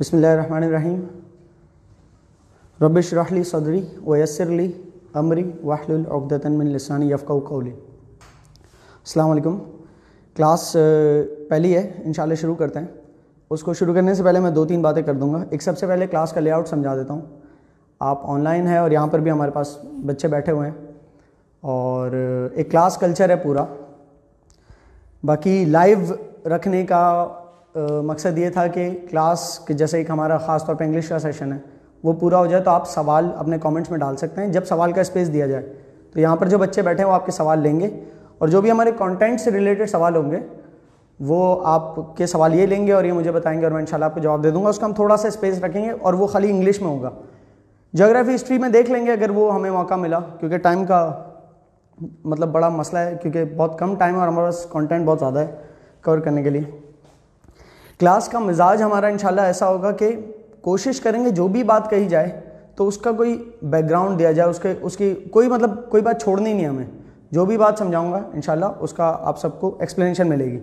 बसमीम रबिश रहली सदरी वयसरली अमरी वाहलुलदतन लसानी यफ़ा कौली। अल्लाम क्लास पहली है इन शुरू करते हैं। उसको शुरू करने से पहले मैं दो तीन बातें कर दूँगा। एक सबसे पहले क्लास का लेआउट समझा देता हूँ। आप ऑनलाइन है और यहाँ पर भी हमारे पास बच्चे बैठे हुए हैं। और, एक क्लास कल्चर है पूरा। बाकी लाइव रखने का मकसद ये था कि क्लास के जैसे एक हमारा ख़ास तौर पे इंग्लिश का सेशन है, वो पूरा हो जाए तो आप सवाल अपने कमेंट्स में डाल सकते हैं। जब सवाल का स्पेस दिया जाए तो यहाँ पर जो बच्चे बैठे हैं, वो आपके सवाल लेंगे और जो भी हमारे कंटेंट से रिलेटेड सवाल होंगे, वो आपके सवाल ये लेंगे और ये मुझे बताएँगे और मैं इंशाल्लाह आपको जवाब दे दूँगा। उसका हम थोड़ा सा स्पेस रखेंगे और वो खाली इंग्लिश में होगा। जोग्राफी हिस्ट्री में देख लेंगे अगर वो हमें मौका मिला, क्योंकि टाइम का मतलब बड़ा मसला है, क्योंकि बहुत कम टाइम है और हमारे पास कॉन्टेंट बहुत ज़्यादा है कवर करने के लिए। क्लास का मिजाज हमारा इंशाल्लाह ऐसा होगा कि कोशिश करेंगे जो भी बात कही जाए तो उसका कोई बैकग्राउंड दिया जाए, उसके, उसकी कोई मतलब कोई बात छोड़नी नहीं हमें। जो भी बात समझाऊँगा, इंशाल्लाह उसका आप सबको एक्सप्लेनेशन मिलेगी।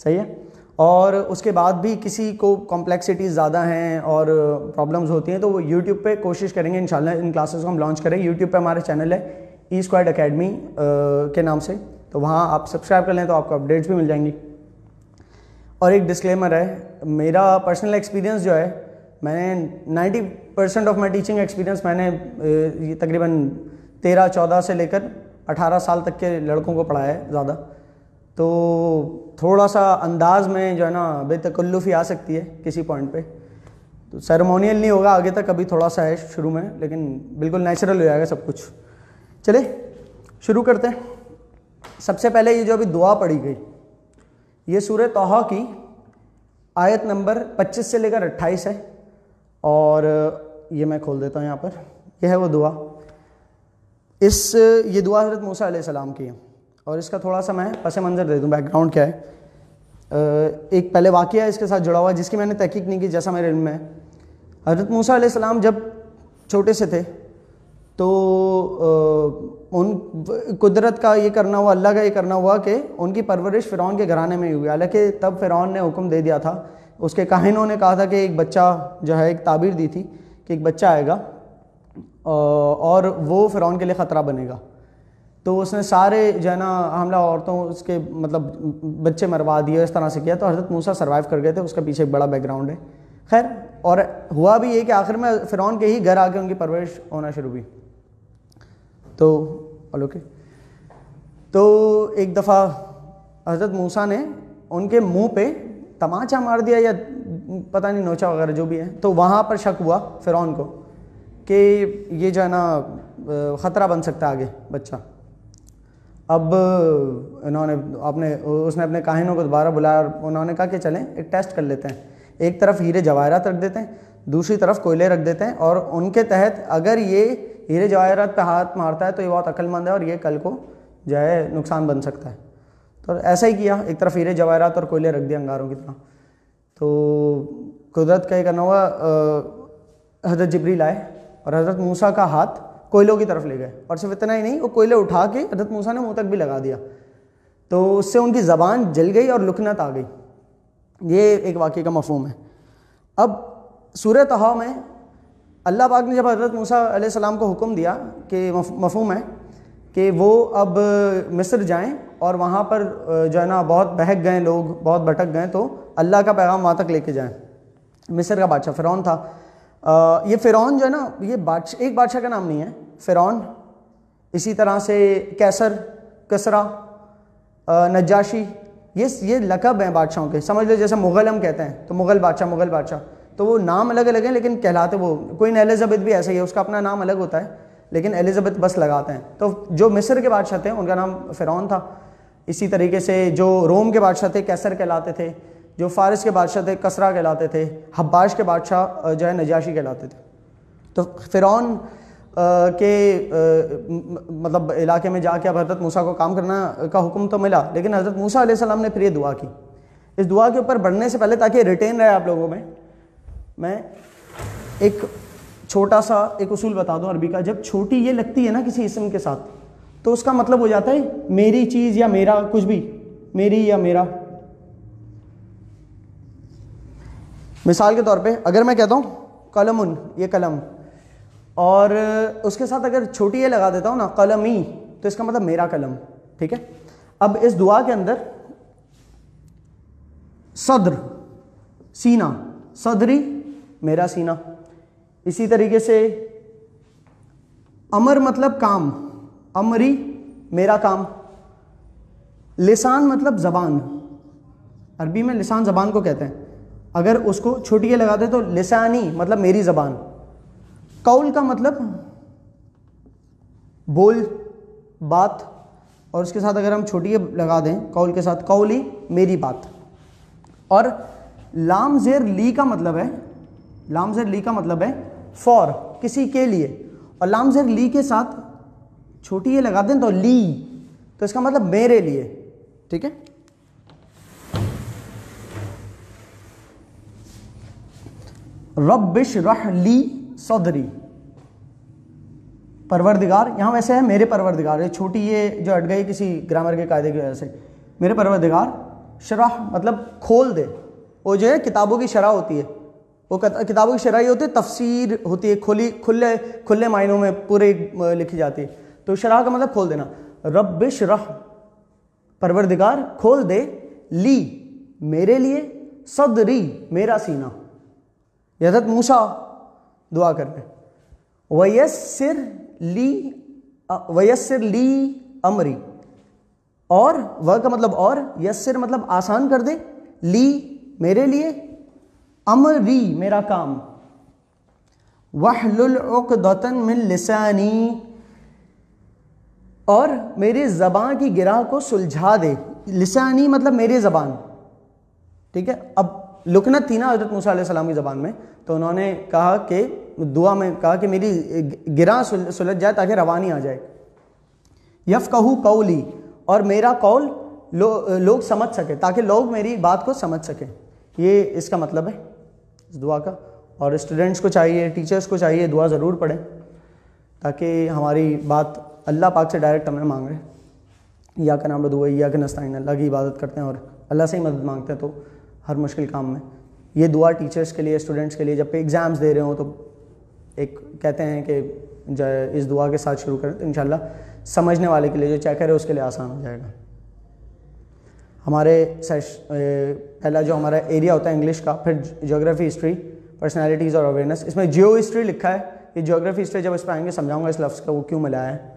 सही है? और उसके बाद भी किसी को कॉम्प्लेक्सिटीज़ ज़्यादा हैं और प्रॉब्लम्स होती हैं तो वो यूट्यूब पे कोशिश करेंगे, इंशाल्लाह इन क्लासेस को हम लॉन्च करें। यूट्यूब पे हमारे चैनल है ई स्क्वाड अकेडमी के नाम से। तो वहाँ आप सब्सक्राइब कर लें तो आपको अपडेट्स भी मिल जाएँगी। और एक डिस्क्लेमर है, मेरा पर्सनल एक्सपीरियंस जो है, मैंने 90 percent of my teaching experience मैंने ये तकरीबन तेरह चौदह से लेकर अठारह साल तक के लड़कों को पढ़ाया है ज़्यादा। तो थोड़ा सा अंदाज में जो है ना, बेतकल्लुफ़ी आ सकती है किसी पॉइंट पे। तो सेरेमोनियल नहीं होगा, आगे तक अभी थोड़ा सा है शुरू में, लेकिन बिल्कुल नेचुरल हो जाएगा सब कुछ। चले शुरू करते हैं। सबसे पहले ये जो अभी दुआ पढ़ी गई ये सूर्य तोहा की आयत नंबर 25 से लेकर 28 है। और, ये मैं खोल देता हूँ यहाँ पर। यह है वो दुआ। इस, ये दुआ हज़रत मूसा सलाम की है। और इसका थोड़ा सा मैं पस मंज़र दे दूँ बैकग्राउंड क्या है। एक पहले वाक़ है, इसके साथ जुड़ा हुआ जिसकी मैंने तहकीक नहीं की, जैसा मेरे इल्म में हज़रत मूसा सलाम जब छोटे से थे तो उन, कुदरत का ये करना हुआ, अल्लाह का ये करना हुआ कि उनकी परवरिश फ़िरौन के घराने में ही हुई। हालाँकि तब फ़िरौन ने हुक्म दे दिया था। उसके काहिनों ने कहा था कि एक बच्चा जो है, एक ताबीर दी थी कि एक बच्चा आएगा और वो फ़िरौन के लिए ख़तरा बनेगा। तो उसने सारे जो है ना, हमला औरतों, उसके मतलब बच्चे मरवा दिए, इस तरह से किया। तो हज़रत मूसा सर्वाइव कर गए थे, उसका पीछे एक बड़ा बैकग्राउंड है। खैर, और हुआ भी ये कि आखिर में फ़िरौन के ही घर आके उनकी परवरिश होना शुरू हुई। तो ओके तो एक दफ़ा हज़रत मूसा ने उनके मुँह पे तमाचा मार दिया या पता नहीं नोचा वगैरह जो भी है तो वहाँ पर शक हुआ फ़िरौन को कि ये जो है ना, ख़तरा बन सकता आगे, बच्चा। अब इन्होंने अपने उसने अपने काहिनों को दोबारा बुलाया और उन्होंने कहा कि चलें, एक टेस्ट कर लेते हैं। एक तरफ़ हीरे जवाहरात रख देते हैं, दूसरी तरफ़ कोयले रख देते हैं और उनके तहत अगर ये हीरे जवाहरात पे हाथ मारता है तो ये बहुत अक्लमंद है और ये कल को जो है नुकसान बन सकता है। तो ऐसा ही किया, एक तरफ़ हीरे, जवाहरात और कोयले रख दिए अंगारों की तरह। तो कुदरत का करना हुआ हज़रत जबरी लाए और हज़रत मूसा का हाथ कोयलों की तरफ़ ले गए। और सिर्फ़ इतना ही नहीं, वो कोयले उठा के हज़रत मूसा ने मुँह तक भी लगा दिया। तो उससे उनकी ज़बान जल गई और लुकनत आ गई। ये एक वाक्य का मफहम है। अब सूर्य तहा में अल्लाह पाक ने जब हज़रत मूसा सलाम को हुक्म दिया कि मफहम है कि वो अब मिस्र जाएँ और वहाँ पर जो है ना बहुत बहक गए लोग बहुत भटक गए तो अल्लाह का पैगाम वहाँ तक लेके जाएँ। मिस्र का बादशाह फ़िरौन था। आ, ये फ़िरौन जो है ना ये बादशाह एक बादशाह का नाम नहीं है फ़िरौन। इसी तरह से कैसर कसरा नजाशी ये ये लकब हैं बादशाहों के। समझ लो जैसे मुग़ल हम कहते हैं तो मुग़ल बादशाह मुग़ल बादशाह। तो वो नाम अलग अलग हैं, लेकिन कहलाते वो, कोई एलिजाबेथ भी ऐसा ही है, उसका अपना नाम अलग होता है, लेकिन एलिजाबेथ बस लगाते हैं। तो जो मिस्र के बादशाह थे, उनका नाम फ़िरौन था। इसी तरीके से जो रोम के बादशाह थे, कैसर कहलाते थे, जो फ़ारिस के बादशाह थे, कसरा कहलाते थे, हब्बाश के बादशाह जो है, नजाशी कहलाते थे। तो फ़िरौन के मतलब इलाके में जाके अब हज़रत मूसा को काम करना का हुक्म तो मिला, लेकिन हज़रत मूसा सलाम ने फिर ये दुआ की। इस दुआ के ऊपर बढ़ने से पहले ताकि रिटेन रहे आप लोगों में मैं एक छोटा सा एक उसूल बता दूँ अरबी का। जब छोटी ये लगती है ना किसी इसम के साथ तो उसका मतलब हो जाता है, मेरी चीज़ या मेरा कुछ भी, मेरी या मेरा। मिसाल के तौर पे, अगर मैं कहता हूँ, कलमुन, ये कलम, और उसके साथ अगर छोटी ये लगा देता हूँ ना, कलम कलमी तो इसका मतलब मेरा कलम, ठीक है? अब इस दुआ के अंदर, सद्र, सीना, सदरी मेरा सीना। इसी तरीके से अमर मतलब काम, अमरी मेरा काम। लिसान मतलब जबान। अरबी में लिसान जबान को कहते हैं। अगर उसको छोटी ये लगा दे तो लिसानी मतलब मेरी जबान। कौल का मतलब बोल, बात, और उसके साथ अगर हम छोटी ये लगा दें, कौल के साथ कौली मेरी बात। और लाम जेर ली का मतलब है लाम जेर ली का मतलब है फॉर किसी के लिए। और लाम जेर ली के साथ छोटी ये लगा दें तो ली तो इसका मतलब मेरे लिए। ठीक है? रबिश रह ली सदरी। परवरदिगार, यहाँ वैसे है मेरे परवरदिगार। ये छोटी ये जो अट गई किसी ग्रामर के कायदे की वजह से। मेरे परवरदिगार, शराह मतलब खोल दे। वो जो है किताबों की शराह होती है। वो किताबों की शराह होती है, तफसीर होती है, खुली, खुले खुले मायनों में पूरे लिखी जाती है। तो शराह का मतलब खोल देना। रबिश रह, परवरदिगार, खोल दे, ली, मेरे लिए, सदरी, मेरा सीना। यदत मूसा, दुआ कर रहे वयसर ली वयसर ली अमरी। और वह का मतलब और यसर मतलब आसान कर दे, ली, मेरे लिए अमरी मेरा काम। वहलुलदतन मिन लिसानी और मेरे ज़बान की गिरा को सुलझा दे। लिसानी मतलब मेरी ज़बान। ठीक है? अब लुकनत थी ना हज़रत मूसा सलाम की ज़बान में तो उन्होंने कहा कि दुआ में कहा कि मेरी गिरा सुलझ जाए ताकि रवानी आ जाए। यफ कहू कौली और मेरा कौल लो, लोग समझ सके ताकि लोग मेरी बात को समझ सकें। ये इसका मतलब है। दुआ का। और स्टूडेंट्स को चाहिए टीचर्स को चाहिए, दुआ ज़रूर पढ़ें, ताकि हमारी बात अल्लाह पाक से डायरेक्ट हमें मांग रहे। हैं या का नाम दुआ या के नस्ताइन अल्लाह की इबादत करते हैं और अल्लाह से ही मदद मांगते हैं तो हर मुश्किल काम में। ये दुआ टीचर्स के लिए स्टूडेंट्स के लिए, जब पे एग्ज़ाम्स दे रहे हो तो एक कहते हैं कि इस दुआ के साथ शुरू करें तो इन समझने वाले के लिए जो चेकर है, उसके लिए आसान हो जाएगा। हमारे पहला जो हमारा एरिया होता है इंग्लिश का, फिर जोग्राफी हिस्ट्री पर्सनैलिटीज़ और अवेयरनेस इसमें जियो हिस्ट्री लिखा है। ये जोग्राफी हिस्ट्री जब इस पर आएँगे, समझाऊँगा इस लफ्ज़ का, वो क्यों मिला है।